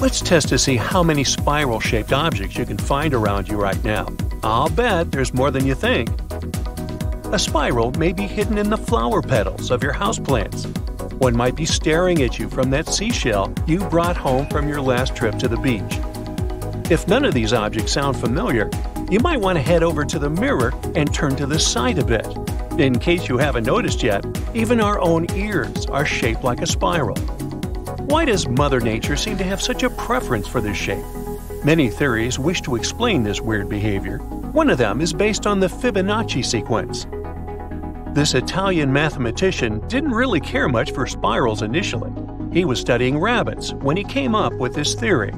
Let's test to see how many spiral shaped objects you can find around you right now. I'll bet there's more than you think. A spiral may be hidden in the flower petals of your houseplants. One might be staring at you from that seashell you brought home from your last trip to the beach. If none of these objects sound familiar, you might want to head over to the mirror and turn to the side a bit. In case you haven't noticed yet, even our own ears are shaped like a spiral. Why does Mother Nature seem to have such a preference for this shape? Many theories wish to explain this weird behavior. One of them is based on the Fibonacci sequence. This Italian mathematician didn't really care much for spirals initially. He was studying rabbits when he came up with this theory.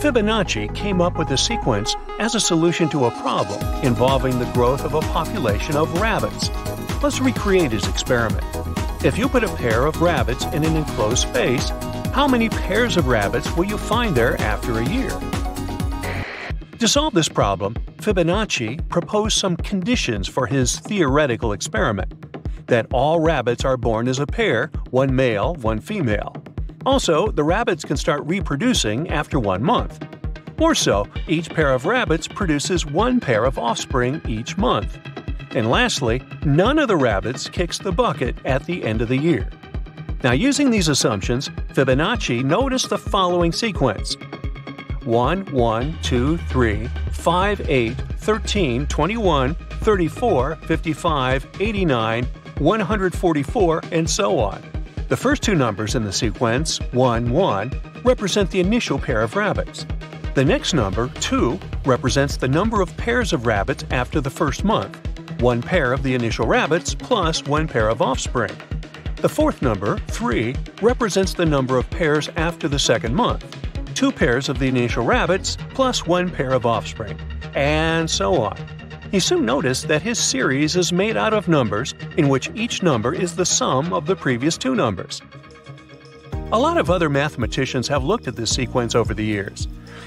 Fibonacci came up with the sequence as a solution to a problem involving the growth of a population of rabbits. Let's recreate his experiment. If you put a pair of rabbits in an enclosed space, how many pairs of rabbits will you find there after a year? To solve this problem, Fibonacci proposed some conditions for his theoretical experiment that all rabbits are born as a pair, one male, one female. Also, the rabbits can start reproducing after one month. More so, each pair of rabbits produces one pair of offspring each month. And lastly, none of the rabbits kicks the bucket at the end of the year. Now, using these assumptions, Fibonacci noticed the following sequence 1, 1, 2, 3, 5, 8, 13, 21, 34, 55, 89, 144, and so on. The first two numbers in the sequence, 1, 1, represent the initial pair of rabbits. The next number, 2, represents the number of pairs of rabbits after the first month one pair of the initial rabbits plus one pair of offspring. The fourth number, 3, represents the number of pairs after the second month, two pairs of the initial rabbits plus one pair of offspring, and so on. He soon noticed that his series is made out of numbers in which each number is the sum of the previous two numbers. A lot of other mathematicians have looked at this sequence over the years.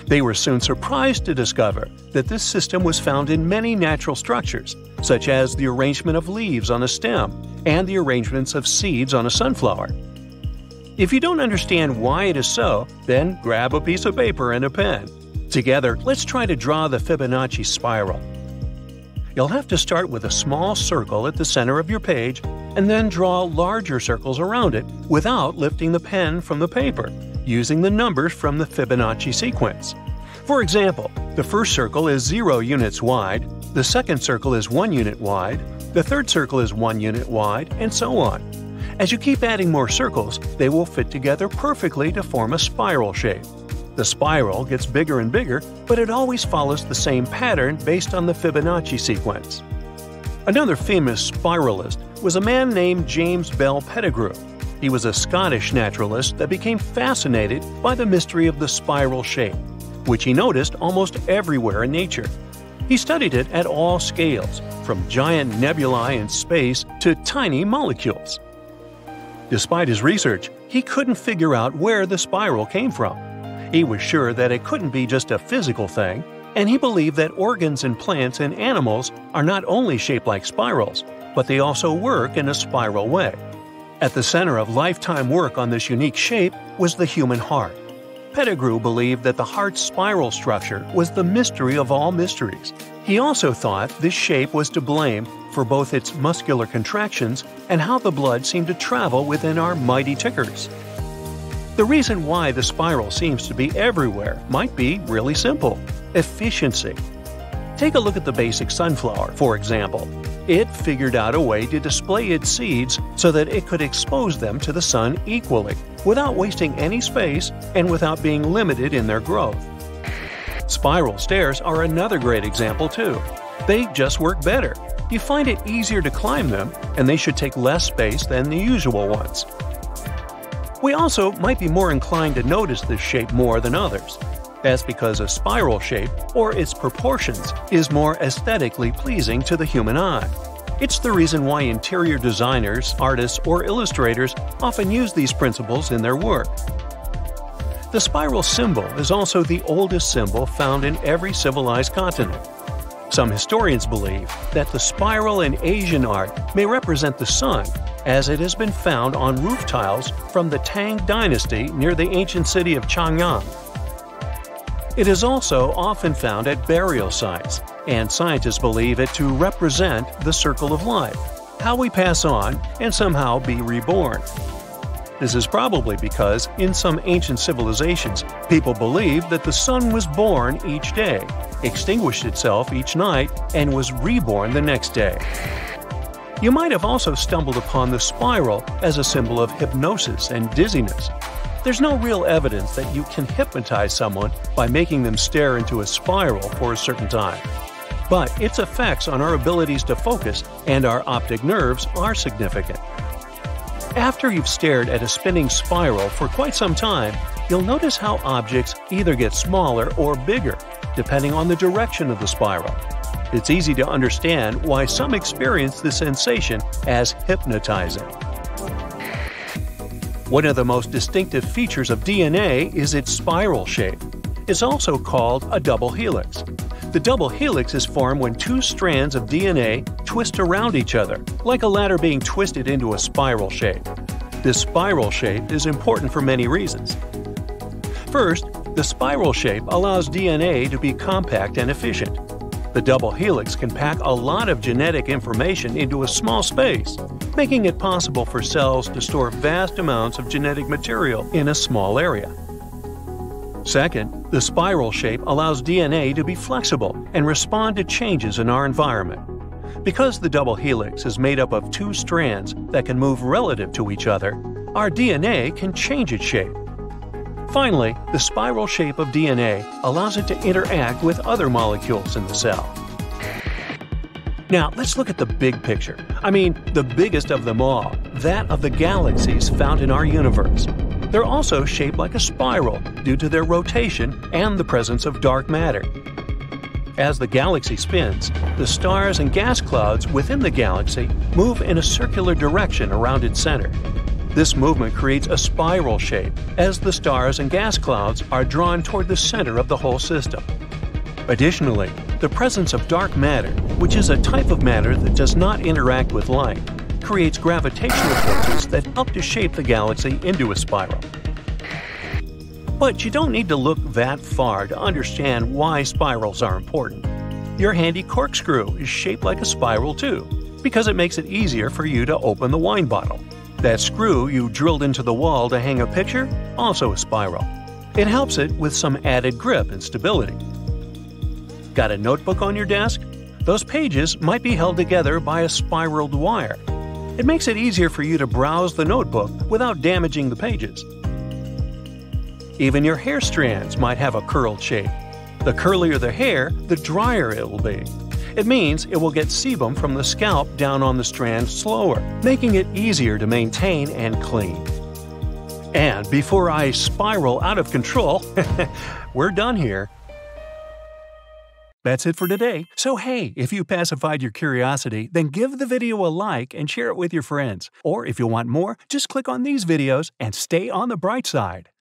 They were soon surprised to discover that this system was found in many natural structures, such as the arrangement of leaves on a stem and the arrangements of seeds on a sunflower. If you don't understand why it is so, then grab a piece of paper and a pen. Together, let's try to draw the Fibonacci spiral. You'll have to start with a small circle at the center of your page and then draw larger circles around it without lifting the pen from the paper using the numbers from the Fibonacci sequence. For example, the first circle is 0 units wide, the second circle is 1 unit wide, the third circle is 1 unit wide, and so on. As you keep adding more circles, they will fit together perfectly to form a spiral shape. The spiral gets bigger and bigger, but it always follows the same pattern based on the Fibonacci sequence. Another famous spiralist was a man named James Bell Pettigrew. He was a Scottish naturalist that became fascinated by the mystery of the spiral shape, which he noticed almost everywhere in nature. He studied it at all scales, from giant nebulae in space to tiny molecules. Despite his research, he couldn't figure out where the spiral came from. He was sure that it couldn't be just a physical thing, and he believed that organs in plants and animals are not only shaped like spirals, but they also work in a spiral way. At the center of lifetime work on this unique shape was the human heart. Pettigrew believed that the heart's spiral structure was the mystery of all mysteries. He also thought this shape was to blame for both its muscular contractions and how the blood seemed to travel within our mighty tickers. The reason why the spiral seems to be everywhere might be really simple efficiency. Take a look at the basic sunflower, for example. It figured out a way to display its seeds so that it could expose them to the sun equally, without wasting any space and without being limited in their growth. Spiral stairs are another great example, too. They just work better. You find it easier to climb them, and they should take less space than the usual ones. We also might be more inclined to notice this shape more than others. That's because a spiral shape, or its proportions, is more aesthetically pleasing to the human eye. It's the reason why interior designers, artists, or illustrators often use these principles in their work. The spiral symbol is also the oldest symbol found in every civilized continent. Some historians believe that the spiral in Asian art may represent the sun, as it has been found on roof tiles from the Tang dynasty near the ancient city of Changyang. It is also often found at burial sites, and scientists believe it to represent the circle of life, how we pass on and somehow be reborn. This is probably because, in some ancient civilizations, people believed that the sun was born each day, extinguished itself each night, and was reborn the next day. You might have also stumbled upon the spiral as a symbol of hypnosis and dizziness. There's no real evidence that you can hypnotize someone by making them stare into a spiral for a certain time. But its effects on our abilities to focus and our optic nerves are significant. After you've stared at a spinning spiral for quite some time, you'll notice how objects either get smaller or bigger, depending on the direction of the spiral. It's easy to understand why some experience the sensation as hypnotizing. One of the most distinctive features of DNA is its spiral shape. It's also called a double helix. The double helix is formed when two strands of DNA twist around each other, like a ladder being twisted into a spiral shape. This spiral shape is important for many reasons. First, the spiral shape allows DNA to be compact and efficient. The double helix can pack a lot of genetic information into a small space, making it possible for cells to store vast amounts of genetic material in a small area. Second, the spiral shape allows DNA to be flexible and respond to changes in our environment. Because the double helix is made up of two strands that can move relative to each other, our DNA can change its shape. Finally, the spiral shape of DNA allows it to interact with other molecules in the cell. Now, let's look at the big picture. I mean, the biggest of them all, that of the galaxies found in our universe. They're also shaped like a spiral due to their rotation and the presence of dark matter. As the galaxy spins, the stars and gas clouds within the galaxy move in a circular direction around its center. This movement creates a spiral shape as the stars and gas clouds are drawn toward the center of the whole system. Additionally, the presence of dark matter, which is a type of matter that does not interact with light, creates gravitational forces that help to shape the galaxy into a spiral. But you don't need to look that far to understand why spirals are important. Your handy corkscrew is shaped like a spiral too, because it makes it easier for you to open the wine bottle. That screw you drilled into the wall to hang a picture, also a spiral. It helps it with some added grip and stability. Got a notebook on your desk? Those pages might be held together by a spiraled wire. It makes it easier for you to browse the notebook without damaging the pages. Even your hair strands might have a curled shape. The curlier the hair, the drier it will be. It means it will get sebum from the scalp down on the strand slower, making it easier to maintain and clean. And before I spiral out of control, we're done here. That's it for today. So hey, if you pacified your curiosity, then give the video a like and share it with your friends. Or if you want more, just click on these videos and stay on the bright side.